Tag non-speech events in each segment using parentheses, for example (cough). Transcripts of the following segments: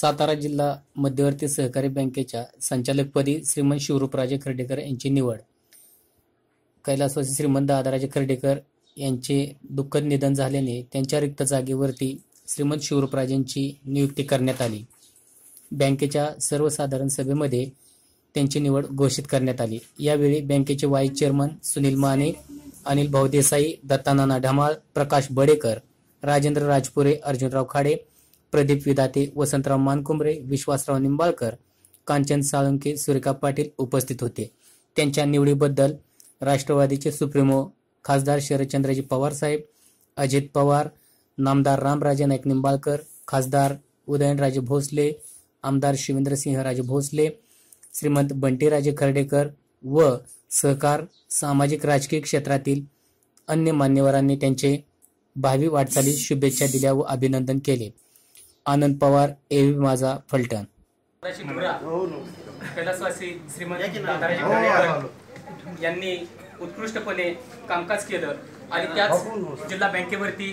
सातारा जिल्हा मध्यवर्ती सहकारी बँकेच्या संचालकपदी श्रीमंत शिवरूपराजे खर्डेकर यांची निवड. कैलासवासी श्रीमंत दादाराजे खर्डेकर यांचे दुःखद निधन झाल्याने त्यांच्या रिक्त जागेवरती श्रीमंत शिवरूपराजेंची नियुक्ती करण्यात आली. बँकेच्या सर्वसाधारण सभेमध्ये त्यांची निवड घोषित करण्यात आली. यावेळी बँकेचे व्हाईस चेअरमन सुनील माने अनिल भाऊ देसाई दत्तानाना ढमाळ प्रकाश बडेकर राजेंद्र राजपुरे अर्जुनराव खाडे प्रदीप विदाते वसंतराव मानकुंबरे विश्वासराव निंबाळकर कांचन साळुंके सुरेखा पाटील उपस्थित होते. त्यांच्या निवडीबद्दल राष्ट्रवादीचे सुप्रीमो खासदार शरदचंद्रजी पवार साहेब अजित पवार नामदार रामराजे नाईक निंबाळकर खासदार उदयनराजे भोसले आमदार शिवेंद्रसिंहराजे भोसले श्रीमंत बंटीराजे खर्डेकर व सहकार सामाजिक राजकीय क्षेत्रातील अन्य मान्यवरांनी त्यांचे भावी वाटचालीस शुभेच्छा दिल्या व अभिनंदन केले. आनंद पवार एव्ही माझा फलटण. कैलासवासी श्रीमंत दादाराजे खर्डेकर यांनी उत्कृष्टपणे कामकाज केलं. आणि त्याच जिल्हा बँकेवरती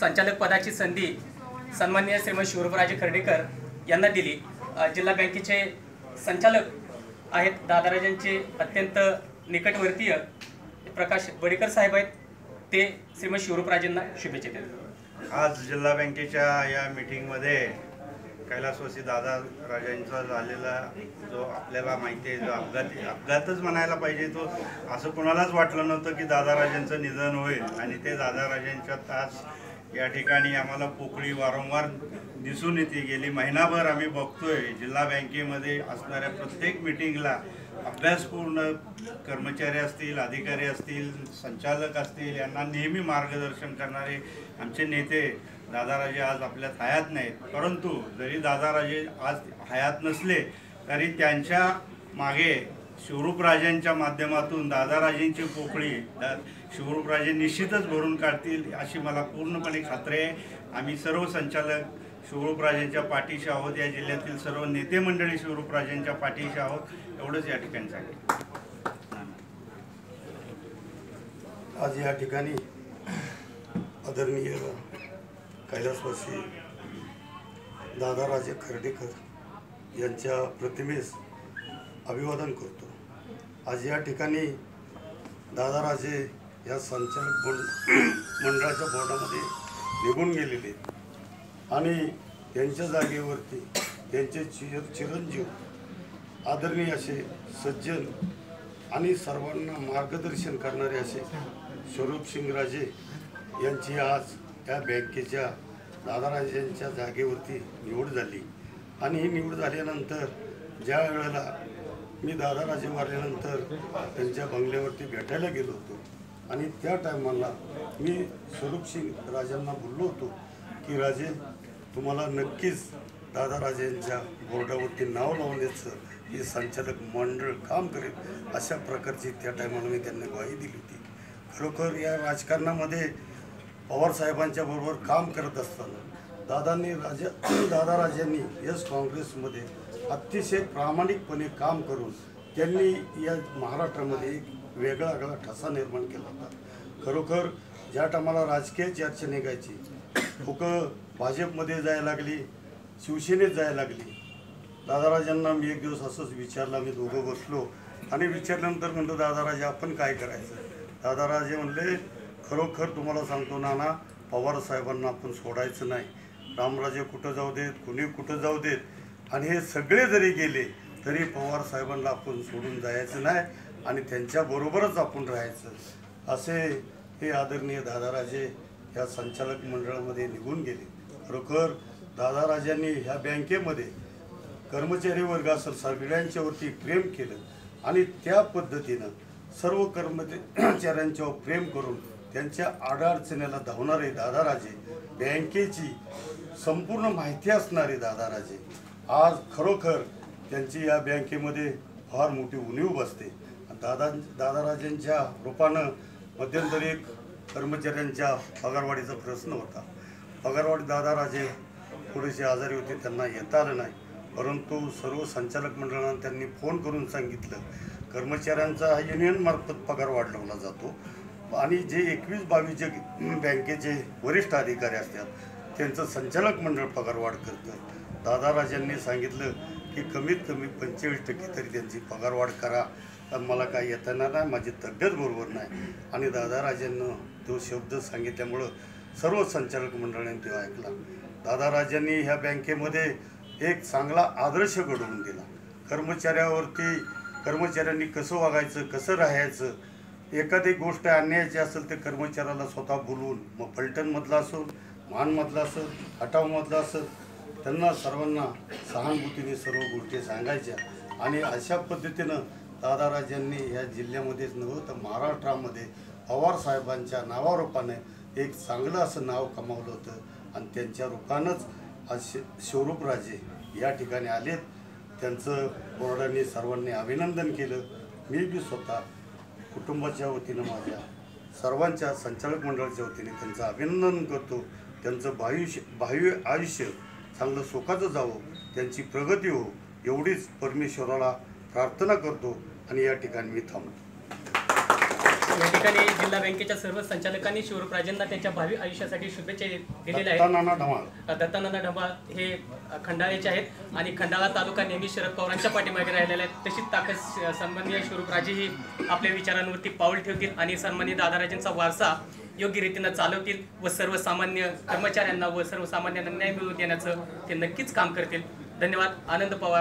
संचालक पदाची संधी सन्माननीय श्रीमंत शिवरूपराजे खर्डेकर यांना दिली. जिल्हा बँकेचे संचालक आहेत दादाराजांचे अत्यंत निकटवर्तीय प्रकाश बडेकर साहेब आहेत. ते श्रीमंत शिवरूपराजेंना शुभेच्छा देतात. आज जिल्हा बँकेच्या या मीटिंगमध्ये कैलासवासी दादा राजांचा झालेला जो आपल्याला माहिती आहे जो अपघात अपघातच म्हणायला पाहिजे तो. असं कोणालाच वाटलं नव्हतं की दादा राजांचं निधन होईल. आणि ते दादा राजांच्या तास या ठिकाणी आम्हाला पोकळी वारंवार दिसून येते. गेली महिनाभर आम्ही बघतोय जिल्हा बँकेमध्ये असणाऱ्या प्रत्येक मिटिंगला अभ्यासपूर्ण कर्मचारी असतील अधिकारी असतील संचालक असतील यांना नेहमी मार्गदर्शन करणारे आमचे नेते दादाराजे आज आपल्यात हयात नाहीत. परंतु जरी दादाराजे आज हयात नसले तरी त्यांच्या मागे शिवरूपराजांच्या माध्यमातून दादाराजेंची पोकळी दा शिवरूपराजे निश्चितच भरून काढतील अशी मला पूर्णपणे खात्री आहे. आम्ही सर्व संचालक शिवरूपराजेंच्या पाठीशी आहोत. या जिल्ह्यातील सर्व नेते मंडळी शिवरूपराजेंच्या पाठीशी आहोत. एवढंच या ठिकाणी सांगेल आज या ठिकाणी आदरणीय कैलासवासी दादाराजे खर्डेकर यांच्या प्रतिमेस अभिवादन करतो. आज या ठिकाणी दादाराजे या संचालक बोर्ड मंडळाच्या बोर्डामध्ये निघून गेलेले. आहेत. आणि त्यांच्या जागेवरती त्यांचे चिर चिरंजीव आदरणीय असे सज्जन आणि सर्वांना मार्गदर्शन करणारे असे स्वरूपसिंगराजे यांची आज त्या बँकेच्या दादाराजांच्या जागेवरती निवड झाली. आणि ही निवड झाल्यानंतर ज्या वेळेला मी दादाराजे मारल्यानंतर त्यांच्या बंगल्यावरती भेटायला गेलो होतो आणि त्या टायमाला मी स्वरूपसिंग राजांना बोललो होतो की राजे तुम्हाला नक्कीच दादाराजेंच्या बोर्डावरती नाव लावण्याचं हे संचालक मंडळ काम करेल अशा प्रकारची त्या टायमाला मी त्यांना ग्वाही दिली होती. खरोखर या राजकारणामध्ये पवारसाहेबांच्या बरोबर काम करत असताना दादांनी राजा (clears throat) दादाराजांनी यस काँग्रेसमध्ये अतिशय प्रामाणिकपणे काम करून त्यांनी या महाराष्ट्रामध्ये एक वेगळा वेगळा ठसा निर्माण केला होता. खरोखर ज्या टायमाला राजकीय चर्चा निघायची लोकं भाजपमध्ये जायला लागली शिवसेनेत जायला लागली. दादाराजांना मी एक दिवस असंच विचारलं मी दोघं बसलो. आणि विचारल्यानंतर म्हणलं दादाराजे आपण काय करायचं? दादाराजे म्हणले खरोखर तुम्हाला सांगतो नाना पवार साहेबांना आपण सोडायचं नाही. रामराजे कुठं जाऊ देत कुणी कुठं जाऊ देत? आणि हे सगळे जरी गेले तरी पवार साहेबांना आपण सोडून जायचं नाही आणि त्यांच्याबरोबरच आपण राहायचं. असे हे आदरणीय दादाराजे ह्या संचालक मंडळामध्ये निघून गेले. खरोखर दादाराजांनी ह्या बँकेमध्ये कर्मचारी वर्ग असेल सगळ्यांच्यावरती प्रेम केलं आणि त्या पद्धतीनं सर्व कर्मचाऱ्यांच्यावर प्रेम करून त्यांच्या आडाअडचणीला धावणारे दादाराजे बँकेची संपूर्ण माहिती असणारे दादाराजे आज खरोखर त्यांची या बँकेमध्ये फार मोठी उणीव बसते. दादा दादाराजेंच्या रूपानं मध्यंतरी एक कर्मचाऱ्यांच्या पगारवाढीचा प्रश्न होता. पगारवाढी दादाराजे थोडेसे आजारी होते त्यांना येता आलं नाही. परंतु सर्व संचालक मंडळांना त्यांनी फोन करून सांगितलं कर्मचाऱ्यांचा युनियनमार्फत पगार वाढवला जातो. आणि जे एकवीस बावीस जे बँकेचे वरिष्ठ अधिकारी असतात त्यांचं संचालक मंडळ पगार वाढ करतं. दादाराजांनी सांगितलं की कमीत कमी पंचेचाळीस टक्के तरी त्यांची पगारवाढ करा. मला काय येताना नाही माझी तब्येत बरोबर नाही. आणि दादाराजांना तो शब्द सांगितल्यामुळं सर्व संचालक मंडळाने तो ऐकला. दादाराजांनी ह्या बँकेमध्ये एक चांगला आदर्श घडवून दिला. कर्मचाऱ्यावरती कर्मचाऱ्यांनी कसं वागायचं कसं राहायचं एखादी गोष्ट आणण्याची असेल तर कर्मचाऱ्याला स्वतः बोलवून मग फलटणमधला असो मानमधला असो हटावमधला असो त्यांना सर्वांना सहानुभूतीने सर्व गोष्टी सांगायच्या. आणि अशा पद्धतीनं दादाराजांनी या जिल्ह्यामध्येच नव्हतं तर महाराष्ट्रामध्ये पवार साहेबांच्या नावारूपाने एक चांगलं असं नाव कमावलं होतं. आणि त्यांच्या रूपानंच आज शि शिवरूपराजे या ठिकाणी आलेत. त्यांचं बोर्डाने सर्वांनी अभिनंदन केलं. मी बी स्वतः कुटुंबाच्या वतीनं माझ्या सर्वांच्या संचालक मंडळाच्या वतीने त्यांचं अभिनंदन करतो. त्यांचं भायुष्य भावी आयुष्य चांगलं सुखाचं जावं त्यांची प्रगती हो एवढीच परमेश्वराला प्रार्थना करतो. आणि या ठिकाणी मी थांबतो. ठिकाणी जिल्हा बँकेच्या सर्व संचालकांनी शिवरूपराजेंना त्यांच्या भावी आयुष्यासाठी शुभेच्छा दिलेल्या आहेत. दत्तानंद ढबा हे खंडाळ्याचे आहेत आणि खंडाळा तालुका नेहमी शरद पवारांच्या पाठीमागे राहिलेला आहे तशीच ताकद सन्माननीय शिवरूपराजेही आपल्या विचारांवरती पाऊल ठेवतील आणि सन्माननीय दादाराजेंचा वारसा योग्य रीतीनं चालवतील व सर्वसामान्य कर्मचाऱ्यांना व सर्वसामान्यांना न्याय मिळवून देण्याचं ते नक्कीच काम करतील. धन्यवाद. आनंद पवार.